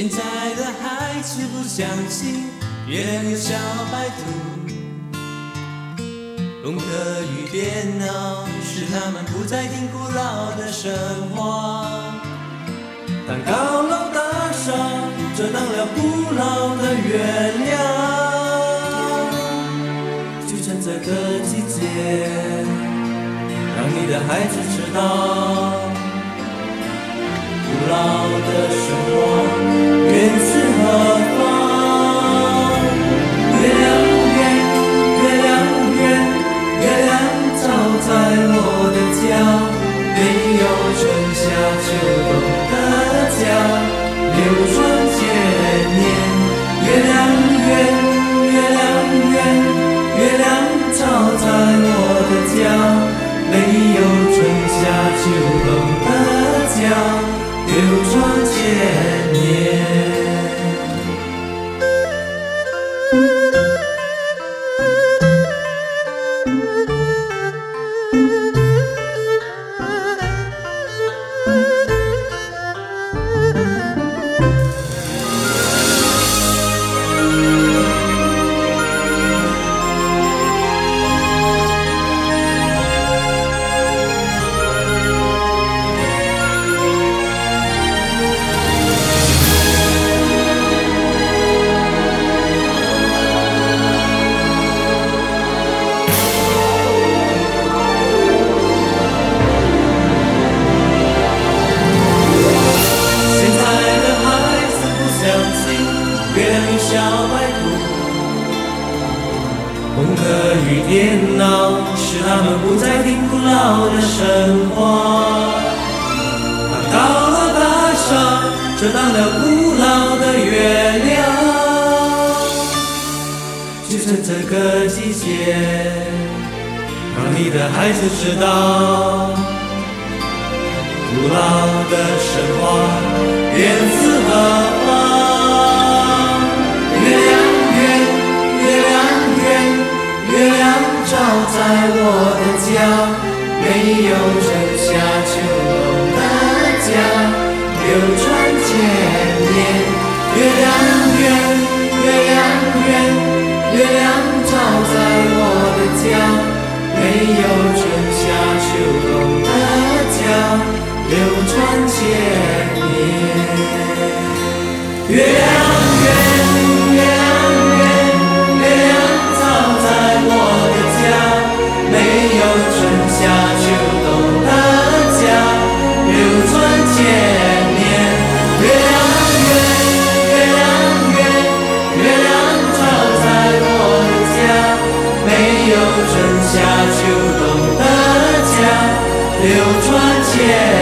现在的孩子不相信月亮有小白兔，功课与电脑使他们不再听古老的神话。当高楼大厦遮挡了古老的月亮，就趁这个季节，让你的孩子知道。古老的功课与电脑使他们不再听古老的神话。当高楼大厦遮挡了古老的月亮，就趁这个季节，让你的孩子知道。古老的神话源自在我的家，没有春夏秋冬的家，流传千年。月亮圆，月亮圆，月亮照在我的家，没有春夏秋冬的家。流传千年。月亮流转间。